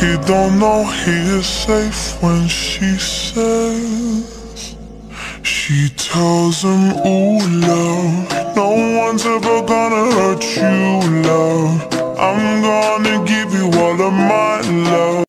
He don't know he is safe when she says. She tells him, ooh, love No one's ever gonna hurt you, love. I'm gonna give you all of my love.